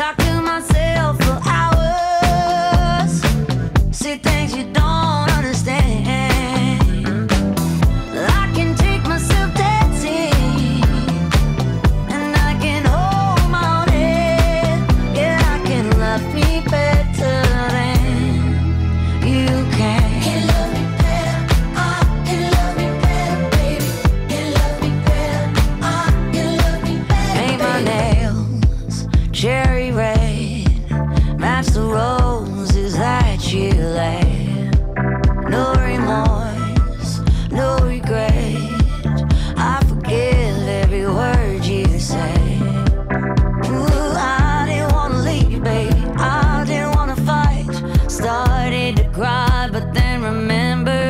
talk red. Match the roses that you laid. No remorse, no regret. I forgive every word you say. Ooh, I didn't wanna leave, baby. I didn't wanna fight. Started to cry, but then remembered